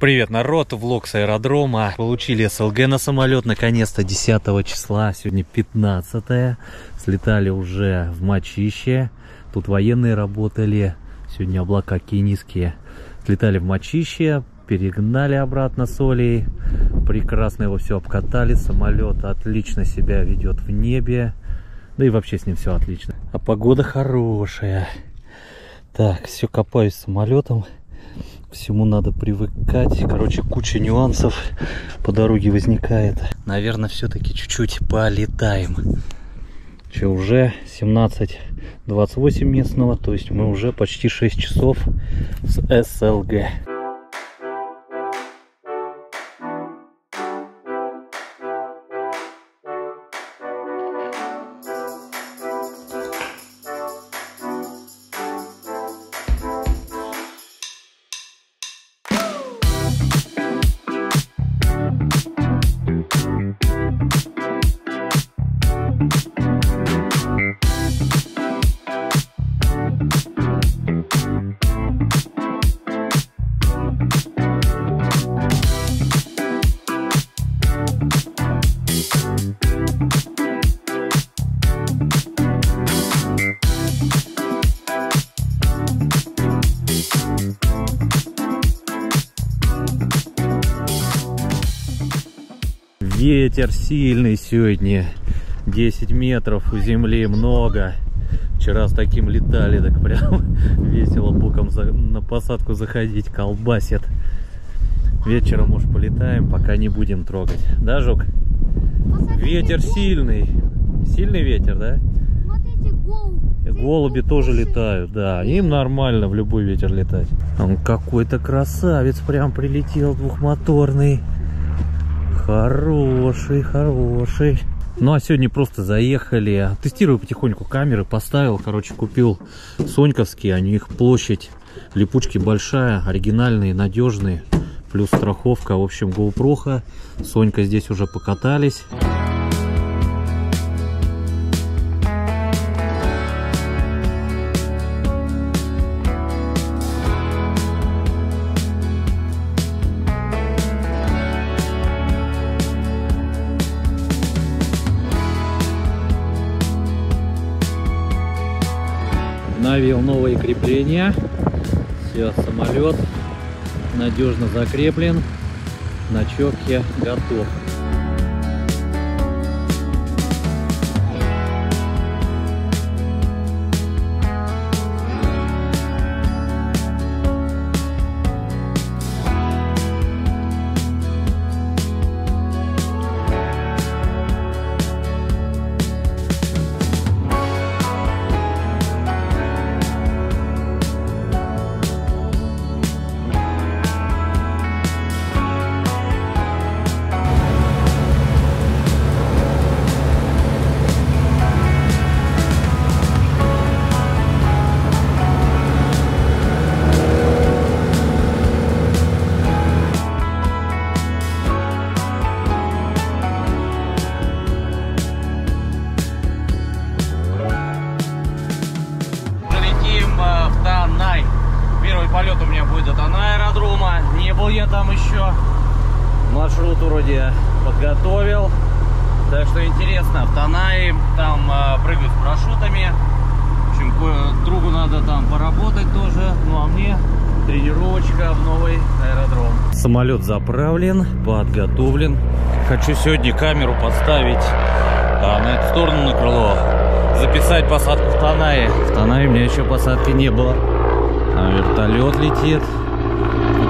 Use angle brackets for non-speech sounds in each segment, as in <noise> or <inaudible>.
Привет, народ, влог с аэродрома. Получили СЛГ на самолет, наконец-то, 10 числа, сегодня 15 Слетали уже в Мачище. Тут военные работали, сегодня облака какие низкие. Слетали в Мачище, перегнали обратно с Олей. Прекрасно его все обкатали, самолет отлично себя ведет в небе. Да и вообще с ним все отлично. А погода хорошая. Так, все копаюсь самолетом всему надо привыкать. Короче, куча нюансов по дороге возникает. Наверное, все-таки чуть-чуть полетаем. Че, уже 17.28 местного, то есть мы уже почти 6 часов с СЛГ. Ветер сильный сегодня. 10 метров у земли много. Вчера с таким летали, так прям <laughs> весело боком за, на посадку заходить, колбасит. Вечером, может, полетаем, пока не будем трогать. Да, Жук? Ветер сильный. Сильный ветер, да? Смотрите, голуби. Голуби тоже летают, да. Им нормально в любой ветер летать. Он какой-то красавец прям прилетел двухмоторный. Хороший, хороший. Ну а сегодня просто заехали. Тестирую потихоньку камеры. Поставил, короче, купил соньковские. У них площадь липучки большая, оригинальные, надежные. Плюс страховка. В общем, GoPro. Сонька здесь уже покатались. Навел новые крепления все самолет надежно закреплен. На чоке готов Первый полет у меня будет от аэродрома. Не был я там еще. Маршрут вроде подготовил. Так что интересно, в Танае там э, прыгают с парашютами. В общем, другу надо там поработать тоже. Ну а мне тренировочка в новый аэродром. Самолет заправлен, подготовлен. Хочу сегодня камеру поставить а, на эту сторону на крыло. Записать посадку в Танае. В Танае у меня еще посадки не было. А вертолет летит.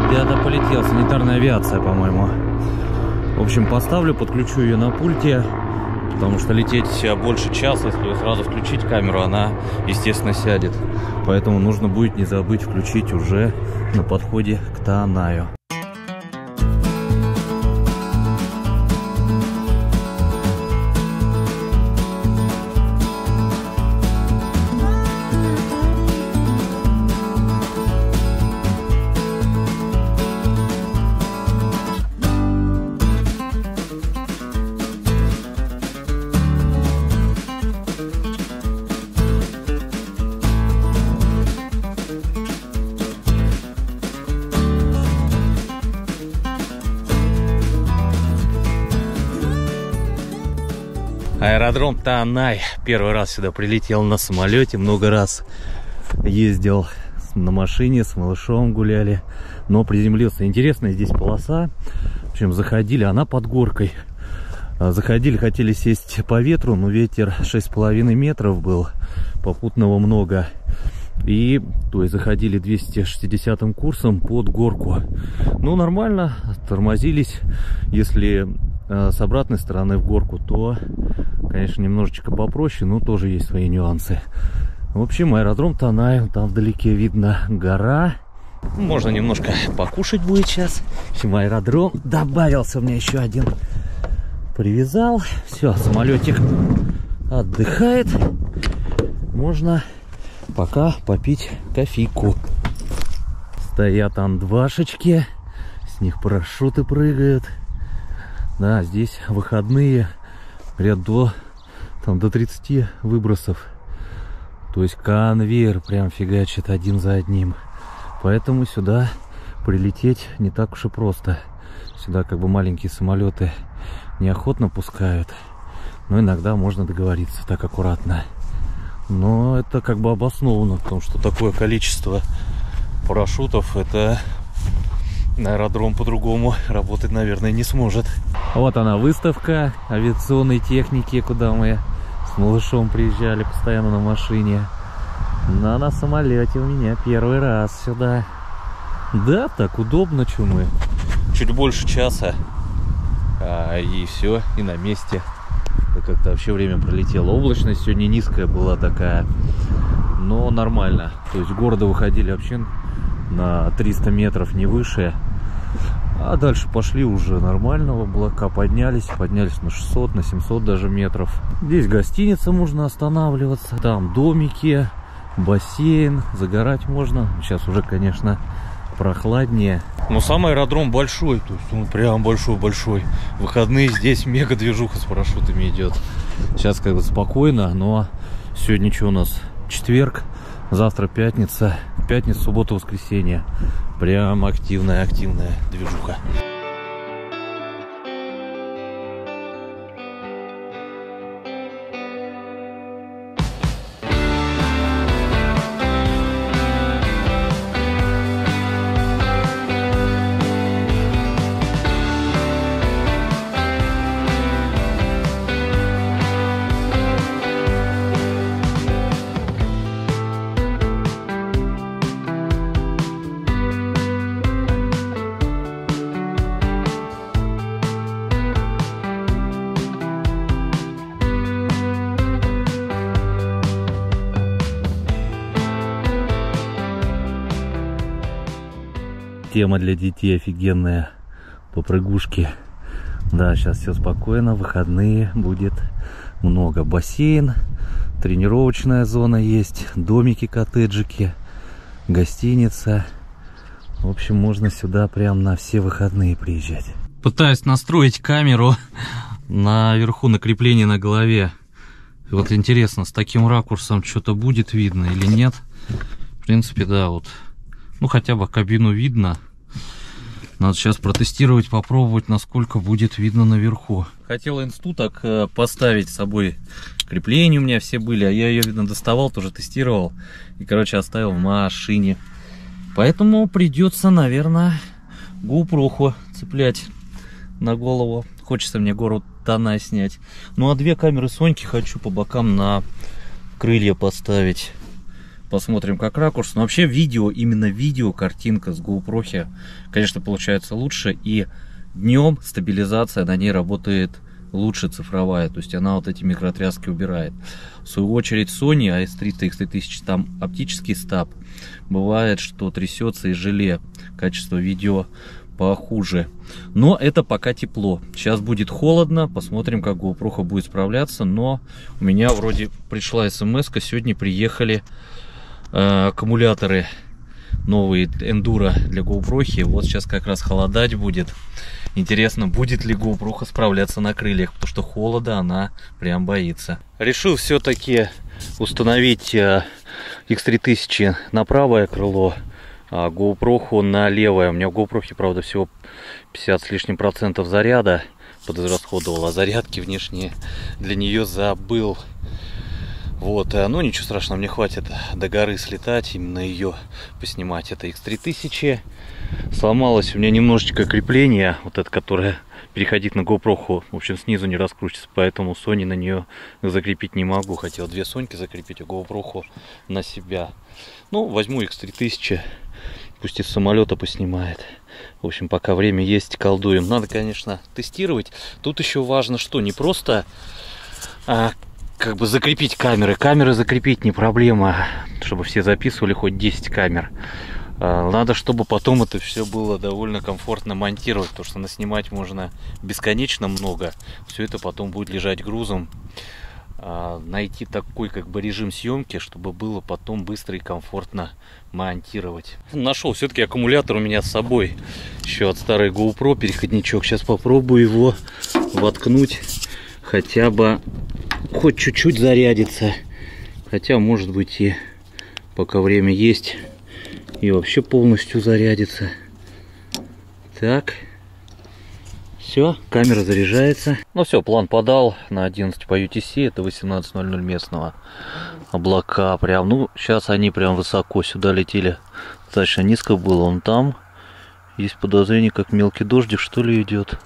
Где-то полетел. Санитарная авиация, по-моему. В общем, поставлю, подключу ее на пульте. Потому что лететь а, больше часа, если сразу включить камеру, она, естественно, сядет. Поэтому нужно будет не забыть включить уже на подходе к Танаю. Аэродром Танай. Первый раз сюда прилетел на самолете, много раз ездил на машине, с малышом гуляли, но приземлился. Интересная здесь полоса. В общем, заходили, она под горкой. А, Заходили, хотели сесть по ветру, но ветер 6,5 метров был, попутного много. И, то есть, заходили 260 курсом под горку. Ну, нормально, тормозились. Если с обратной стороны в горку, то, конечно, немножечко попроще, но тоже есть свои нюансы. В общем, аэродром Танай, там вдалеке видно гора. Можно немножко покушать будет сейчас. В общем, аэродром добавился у меня еще один. Привязал. Все, самолетик отдыхает. Можно пока попить кофейку. Стоят андвашечки. С них парашюты прыгают. Да, здесь выходные. Говорят, до, там, до 30 выбросов. То есть конвейер прям фигачит один за одним. Поэтому сюда прилететь не так уж и просто. Сюда как бы маленькие самолеты неохотно пускают. Но иногда можно договориться так аккуратно. Но это как бы обосновано, потому что такое количество парашютов, это аэродром по-другому работать, наверное, не сможет. Вот она выставка авиационной техники, куда мы с малышом приезжали постоянно на машине. Но на самолете у меня первый раз сюда. Да, так удобно, что мы. Чуть больше часа. А, и все, и на месте. Да как-то вообще время пролетело. Облачность сегодня низкая была такая. Но нормально. То есть города выходили вообще на 300 метров не выше. А дальше пошли уже нормально, облака поднялись, поднялись на 600, на 700 даже метров. Здесь гостиница можно останавливаться, там домики, бассейн, загорать можно. Сейчас уже, конечно, прохладнее. Но сам аэродром большой, то есть он прям большой-большой. Выходные здесь мега движуха с парашютами идет. Сейчас как бы спокойно, но сегодня что у нас? Четверг, завтра пятница, пятница, суббота, воскресенье. Прям активная-активная движуха. Тема для детей офигенная. Попрыгушки. Да, сейчас все спокойно. Выходные будет много. Бассейн, тренировочная зона есть, домики, коттеджики, гостиница. В общем, можно сюда прям на все выходные приезжать. Пытаюсь настроить камеру наверху на крепление на голове. Вот интересно, с таким ракурсом что-то будет видно или нет. В принципе, да, вот. Ну, хотя бы кабину видно. Надо сейчас протестировать, попробовать, насколько будет видно наверху. Хотел инсту так э, поставить с собой. Крепления у меня все были, а я ее, видно, доставал, тоже тестировал. И, короче, оставил в машине. Поэтому придется, наверное, GoPro цеплять на голову. Хочется мне гору Тана снять. Ну, а две камеры Соньки хочу по бокам на крылья поставить. Посмотрим, как ракурс. Но вообще видео, именно видео, картинка с GoPro, конечно, получается лучше. И днем стабилизация на ней работает лучше цифровая. То есть она вот эти микротряски убирает. В свою очередь Sony AS300 X3000 там оптический стаб. Бывает, что трясется и желе. Качество видео похуже. Но это пока тепло. Сейчас будет холодно. Посмотрим, как GoPro будет справляться. Но у меня вроде пришла смс -ка. Сегодня приехали аккумуляторы новые Enduro для GoPro. Вот сейчас как раз холодать будет. Интересно, будет ли GoPro справляться на крыльях, потому что холода она прям боится. Решил все-таки установить э, X3000 на правое крыло, а GoPro на левое. У меня в GoPro, правда, всего 50 с лишним процентов заряда. подизрасходовал, а зарядки внешние для нее забыл. Вот, э, ну ничего страшного, мне хватит до горы слетать, именно ее поснимать. Это X3000. Сломалось у меня немножечко крепление, вот это, которое переходить на GoPro, в общем, снизу не раскрутится, поэтому Sony на нее закрепить не могу. Хотел две Соньки закрепить, а GoPro на себя. Ну, возьму X3000, пусть из самолета поснимает. В общем, пока время есть, колдуем. Надо, конечно, тестировать. Тут еще важно, что не просто а, как бы закрепить камеры. Камеры закрепить не проблема, чтобы все записывали хоть 10 камер. А, надо, чтобы потом это все было довольно комфортно монтировать, потому что наснимать можно бесконечно много. Все это потом будет лежать грузом. А, найти такой как бы режим съемки, чтобы было потом быстро и комфортно монтировать. Нашел все-таки аккумулятор у меня с собой. Еще от старой GoPro переходничок. Сейчас попробую его воткнуть хотя бы хоть чуть-чуть зарядится. Хотя, может быть, и пока время есть, и вообще полностью зарядится. Так. Все, камера заряжается. Ну все, план подал на 11 по UTC, это 18.00 местного. Облака прям, ну сейчас они прям высоко сюда летели. Достаточно низко было, он там. Есть подозрение, как мелкий дождик что ли идет.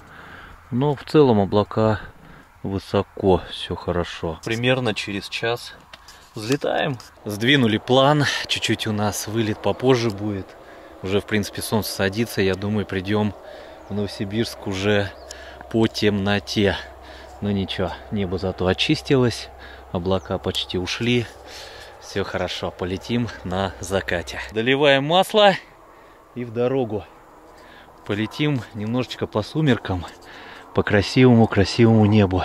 Но в целом облака высоко, все хорошо. Примерно через час взлетаем. Сдвинули план, чуть-чуть у нас вылет попозже будет. Уже, в принципе, солнце садится, я думаю, придем в Новосибирск уже по темноте. Но ничего, небо зато очистилось, облака почти ушли. Все хорошо, полетим на закате. Доливаем масло и в дорогу. Полетим немножечко по сумеркам по красивому-красивому небу.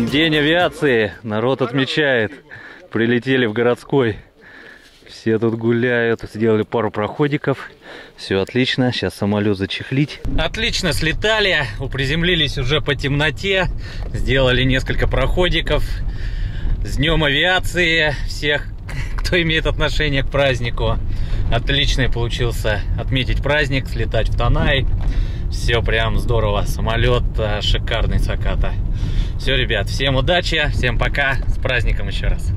Там день авиации, народ отмечает. Прилетели в городской. Все тут гуляют, сделали пару проходиков. Все отлично, сейчас самолет зачехлить. Отлично слетали, приземлились уже по темноте. Сделали несколько проходиков. С днем авиации всех, кто имеет отношение к празднику. Отличный получился отметить праздник, слетать в Танай. Все прям здорово. Самолет шикарный Саката. Все, ребят, всем удачи, всем пока, с праздником еще раз.